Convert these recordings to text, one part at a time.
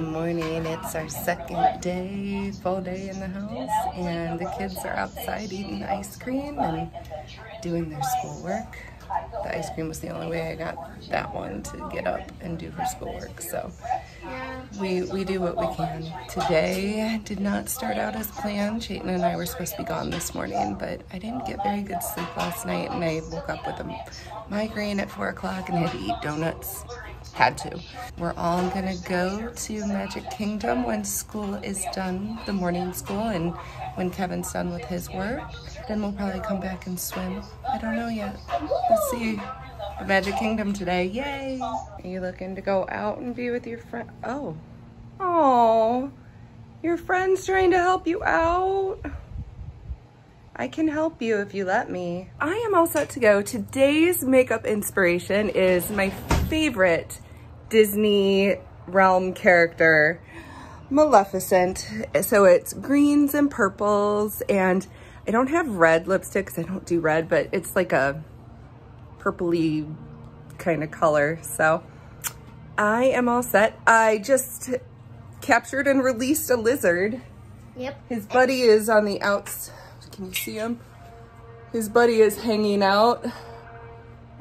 Morning. It's our second day, full day in the house, and the kids are outside eating ice cream and doing their schoolwork. The ice cream was the only way I got that one to get up and do her schoolwork. So we, we do what we can. Today did not start out as planned. Chayton and I were supposed to be gone this morning, but I didn't get very good sleep last night and I woke up with a migraine at four o'clock and had to eat donuts had to. We're all gonna go to Magic Kingdom when school is done, the morning school, and when Kevin's done with his work. Then we'll probably come back and swim. I don't know yet. Let's see. The Magic Kingdom today, yay! Are you looking to go out and be with your friend? Oh. Oh, your friend's trying to help you out. I can help you if you let me. I am all set to go. Today's makeup inspiration is my favorite Disney realm character, Maleficent. So it's greens and purples and I don't have red lipsticks. I don't do red, but it's like a purpley kind of color. So I am all set. I just captured and released a lizard. Yep. His buddy is on the outs. Can you see him? His buddy is hanging out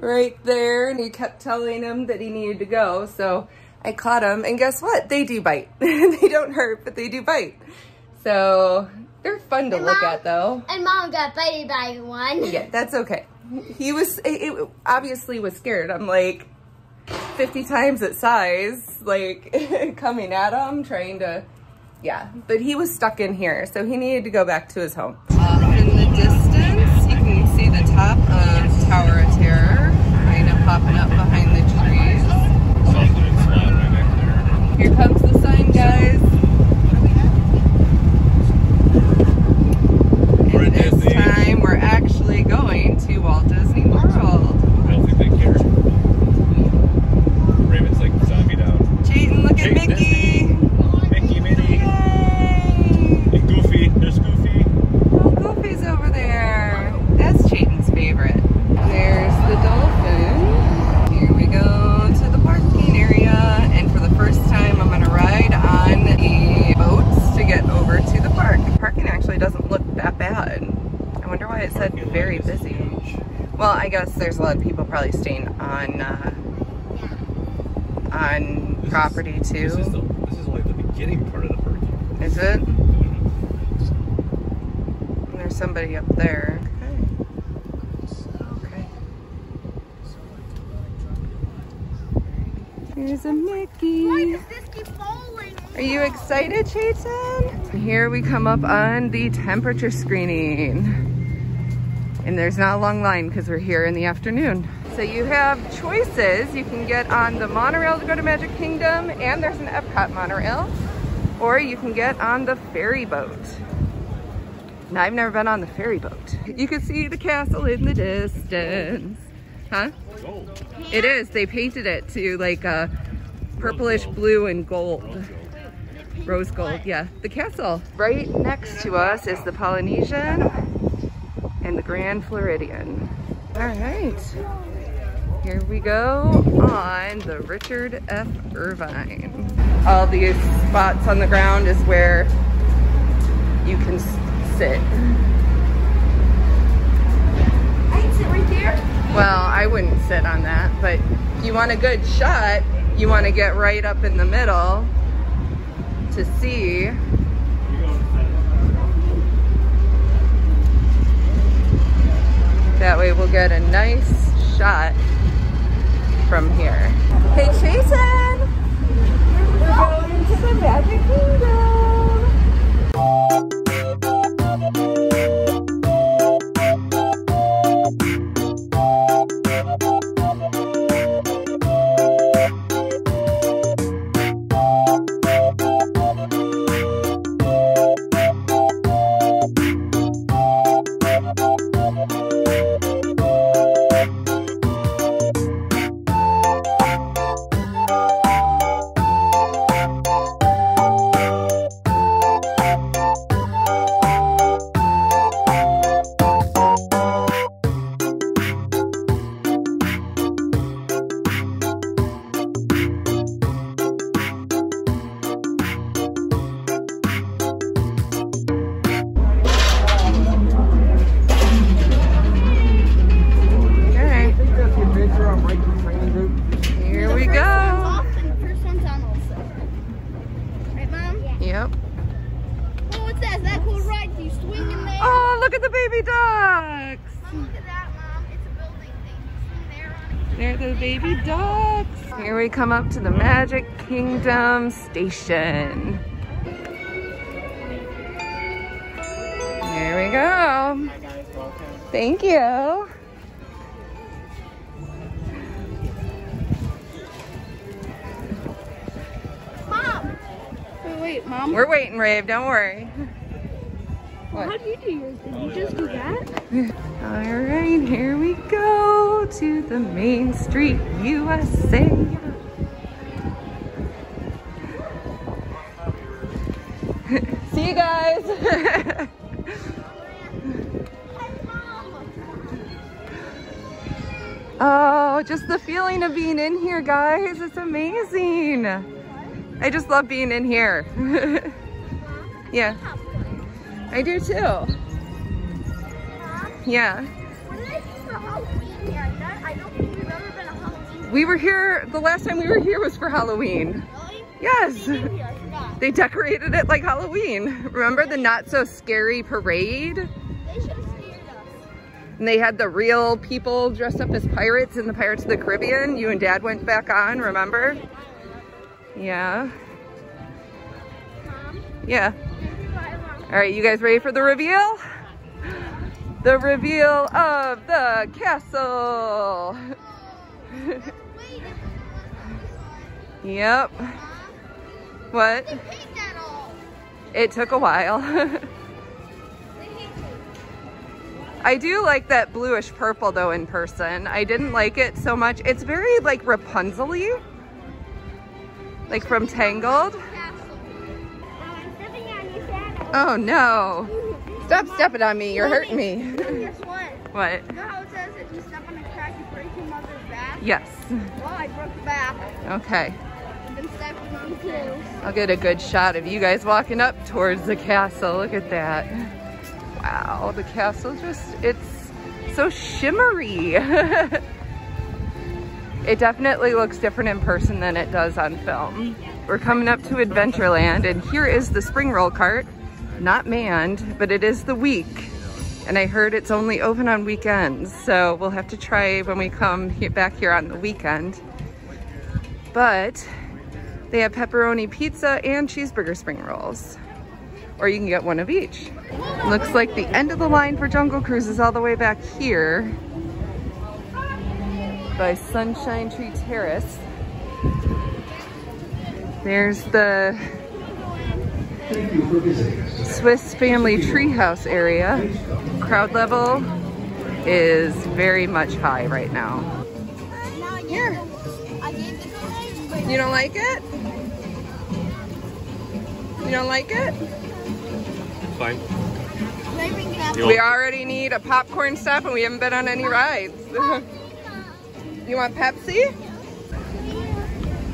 right there and he kept telling him that he needed to go. So I caught him and guess what? They do bite. they don't hurt, but they do bite. So they're fun to And look Mom- at though. And mom got bited by one. Yeah, that's okay. He was, it, it obviously was scared. I'm like 50 times its size, like coming at him, trying to, yeah. But he was stuck in here, so he needed to go back to his home. Uh, in the distance, you can see the top of Tower of Terror, kind of popping up behind the trees. Here comes the sign, guys. We're And at this Disney. time, we're actually going to Walt Disney World. I don't think they care. Raven's like zombie down. Cheating, look at Hey, Mickey. Mickey, Minnie, Yay! and Goofy. There's Goofy. Oh, Goofy's over there. That's Chayton's favorite. There's the dolphin. Here we go to the parking area. And for the first time, I'm gonna ride on the boats to get over to the park. The parking actually doesn't look that bad. I wonder why it said Parking lot very is busy. huge. Well, I guess there's a lot of people probably staying on uh, on This is- property too. This is, the, this is like the beginning part of the park. Is it? There's somebody up there. Okay. Okay. Here's a Mickey. Why does this keep falling? Are you excited, Chayton? Here we come up on the temperature screening. And there's not a long line because we're here in the afternoon. So you have choices. You can get on the monorail to go to Magic Kingdom and there's an Epcot monorail. Or you can get on the ferry boat. Now I've never been on the ferry boat. You can see the castle in the distance. Huh? Gold. It is. They painted it to like a purplish blue and gold. Rose gold, yeah. The castle. Right next to us is the Polynesian and the Grand Floridian. All right. Here we go on the Richard F. Irvine. All these spots on the ground is where you can sit. I can sit right there. Well, I wouldn't sit on that, but if you want a good shot, you want to get right up in the middle to see. That way we'll get a nice shot from here. Hey, Jason! We're going to the Magic Kingdom! Look at the baby ducks. Mom, look at that, Mom. It's a building thing. There on. They're the baby ducks. Here we come up to the Magic Kingdom station. Here we go. Thank you. Mom! Wait, wait, Mom. We're waiting, Rave. Don't worry. How do you do yours? Did you just do that? All right, here we go to the Main Street USA. See you guys. oh, just the feeling of being in here, guys. It's amazing. I just love being in here. yeah, I do too. Yeah. Halloween. We were here, the last time we were here was for Halloween. Really? Yes. They decorated it like Halloween. Remember the not so scary parade? They should have scared us. And they had the real people dressed up as pirates in the Pirates of the Caribbean. You and dad went back on, remember? Yeah. Yeah. All right, you guys ready for the reveal? The reveal of the castle. Yep. What? It took a while. I do like that bluish purple though in person. I didn't like it so much. It's very like Rapunzel-y. Like from Tangled. Oh no. Stop stepping on me. You're hurting me. What? What? You know how it says if you step on a crack, you break your mother's back? Yes. Well, I broke the back. Okay. I've been stepping on too. I'll get a good shot of you guys walking up towards the castle. Look at that. Wow, the castle just, it's so shimmery. it definitely looks different in person than it does on film. We're coming up to Adventureland and here is the spring roll cart. Not manned, but it is the week. And I heard it's only open on weekends. So we'll have to try when we come back here on the weekend. But they have pepperoni pizza and cheeseburger spring rolls. Or you can get one of each. Looks like the end of the line for Jungle Cruise is all the way back here by Sunshine Tree Terrace. There's the Swiss Family Treehouse area. Crowd level is very much high right now. Here. I gave this away, but You don't like it? You don't like it? It's fine. they bring it up. You We already need a popcorn stop and we haven't been on any rides. you want Pepsi?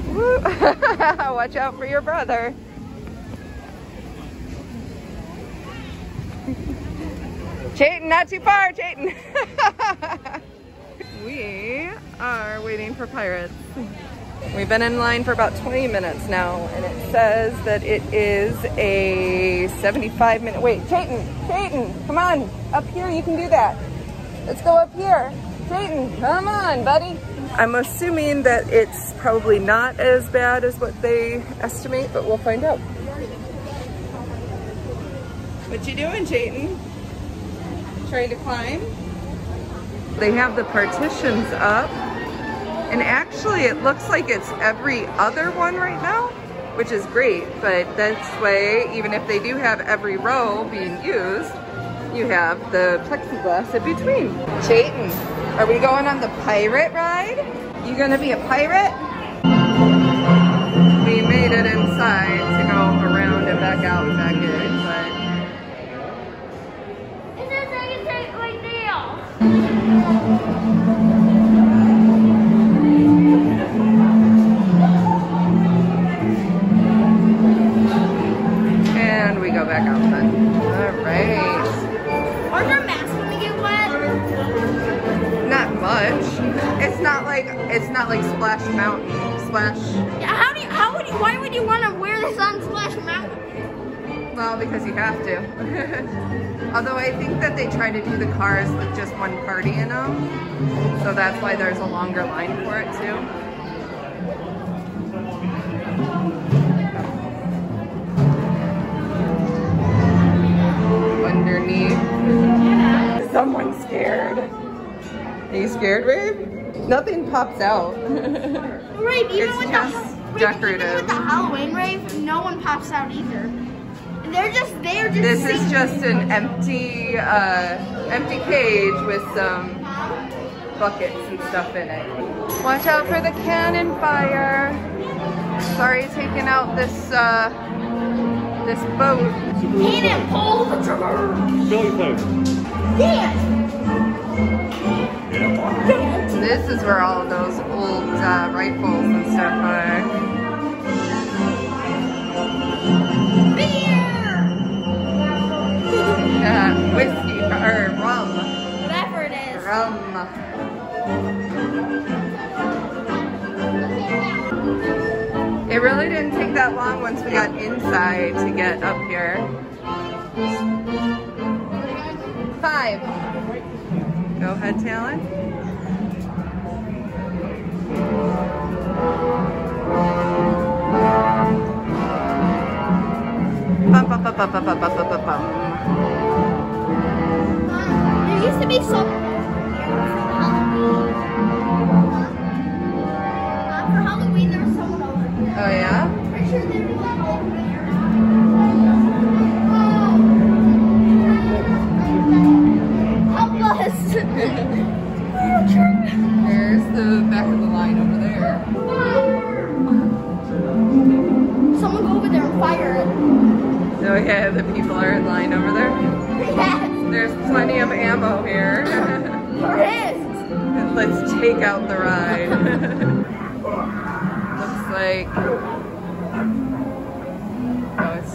Watch out for your brother. Chayton, not too far, Chayton. we are waiting for pirates. We've been in line for about 20 minutes now, and it says that it is a 75 minute wait. Chayton, Chayton, come on, up here, you can do that. Let's go up here. Chayton, come on, buddy. I'm assuming that it's probably not as bad as what they estimate, but we'll find out. What you doing, Chayton? Trying to climb? They have the partitions up. And actually it looks like it's every other one right now, which is great. But this way, even if they do have every row being used, you have the plexiglass in between. Chayton, are we going on the pirate ride? You gonna be a pirate? We made it inside to go around and back out and back in, and we go back out then. All right. Are there masks when we get wet? Not much. It's not like it's not like Splash Mountain. Splash. Yeah, how do you, how would you, why would you want to wear this on Splash Mountain? Well, because you have to. Although I think that they try to do the cars with just one party in them. So that's why there's a longer line for it too. Underneath. Someone's scared. Are you scared, Rafe? Nothing pops out. Rave, even It's with just the Rave, decorative. Even with the Halloween rave, no one pops out either. They're just they're just. This is just an empty, uh, empty cage with some buckets and stuff in it. Watch out for the cannon fire. Sorry, taking out this, uh, this boat. Cannon, pull the trigger. Billy Close. Dance, Yeah. This is where all those old uh, rifles and stuff are. That long once we got inside to get up here. Five. Go ahead, Talon. Bum, bum, bum, bum, bum, bum, bum, bum, bum. Ride. Looks like oh, it's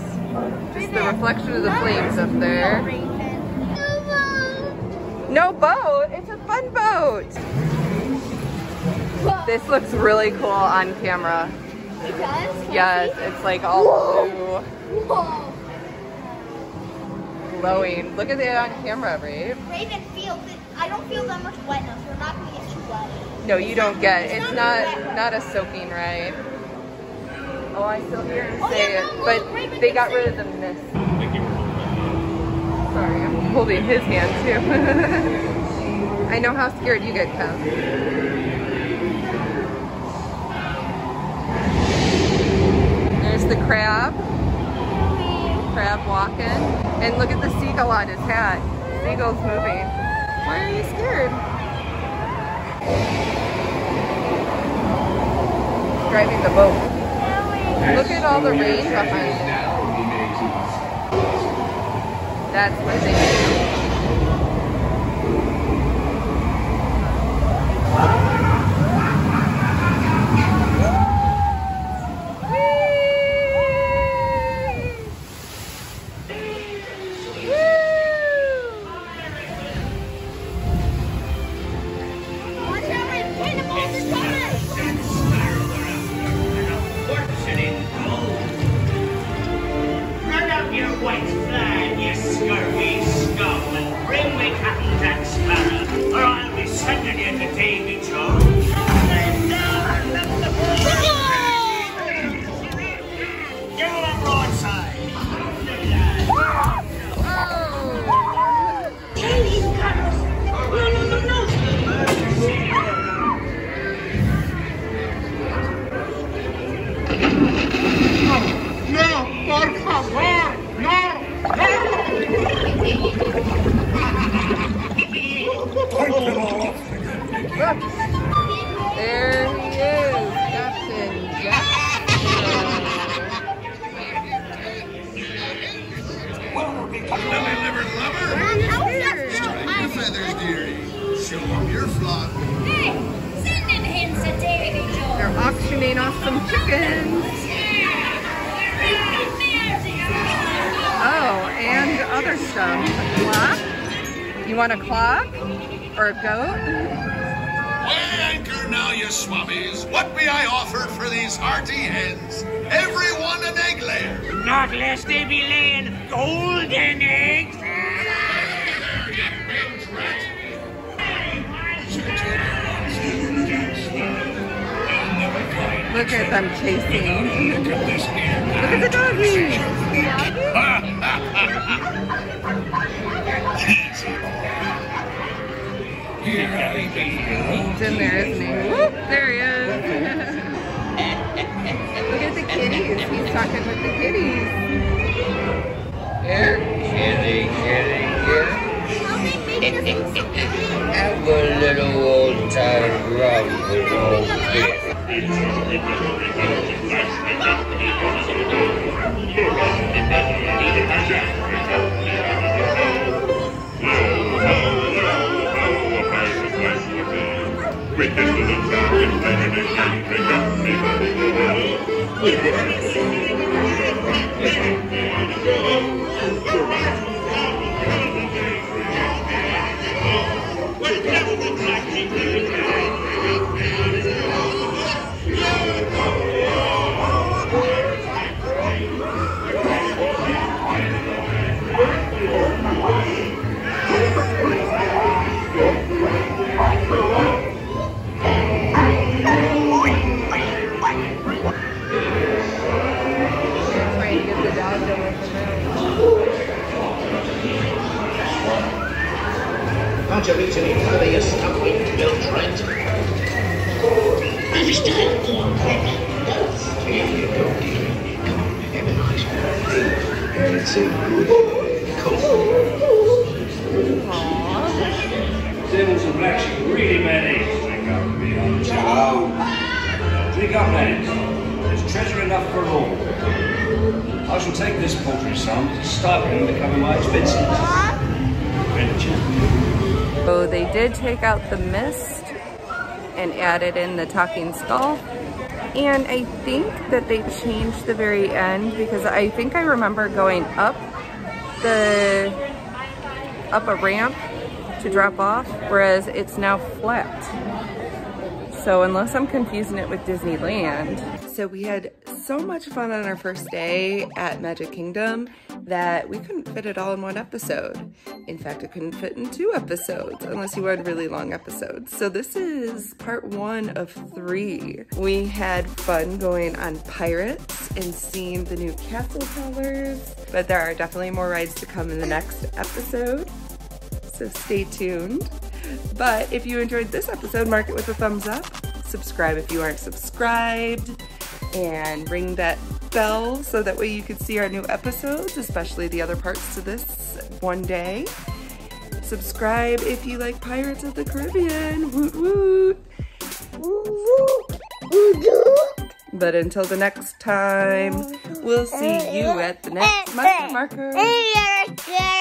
just the reflection of the flames up there. No boat. It's a fun boat. This looks really cool on camera. It does? Yes, it's like all blue, Whoa. glowing. Look at it on camera, Rafe. Raven feels it. I don't feel that much wetness. We're not going to get. No, you don't get. It's It's not not a soaking ride. Oh, I still hear him Oh, say it, but they got rid of the mist. Thank you. Sorry, I'm holding his hand too. I know how scared you get, Kev. There's the crab. Crab walking. And look at the seagull on his hat. Seagull's moving. Why are you scared? Driving the boat. Look at all the rain behind it. That's what they Belly-livered lover. How is that still Your feathers, dearie. Show your flock. Sending him to Davy. They're auctioning off some chickens. Oh, and other stuff. A clock? You want a clock? Or a goat? Weigh now, you swabbies. What may I offer for these hearty hens? Every one an egg layer. Not lest they be laying golden eggs. Look at them chasing. Look at the doggy. He's in there, isn't he? Whoop, there he is. Look at the kitties. He's talking with the kitties. Here, kitty, kitty, here. Have a little old time run with old kid. Trying Joe. Up, treasure enough for all. I shall take this poultry sum to stipend to cover my expenses. Expenditure. So they did take out the mist and added in the talking skull. And I think that they changed the very end because I think I remember going up the up a ramp to drop off, whereas it's now flat. So unless I'm confusing it with Disneyland. So we had so much fun on our first day at Magic Kingdom that we couldn't fit it all in one episode. In fact, it couldn't fit in two episodes unless you wanted really long episodes. So this is part one of three. We had fun going on Pirates and seeing the new castle colors, but there are definitely more rides to come in the next episode. So stay tuned. But if you enjoyed this episode, mark it with a thumbs up. Subscribe if you aren't subscribed. And ring that bell so that way you can see our new episodes, especially the other parts to this one day. Subscribe if you like Pirates of the Caribbean. Woot woot. But until the next time, we'll see you at the next Monster Marker.